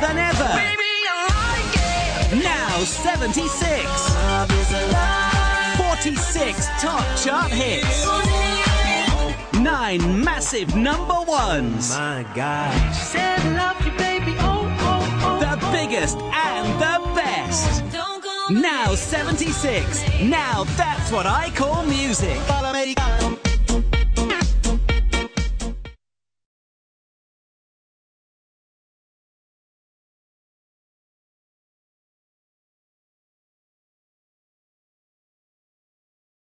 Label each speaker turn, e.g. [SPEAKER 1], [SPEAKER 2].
[SPEAKER 1] than ever. Baby, like now 76. 46 top chart hits. Nine massive number ones.
[SPEAKER 2] My God.
[SPEAKER 3] You, baby, oh, oh, oh,
[SPEAKER 1] the biggest and the best. Now 76. Now that's what I call music.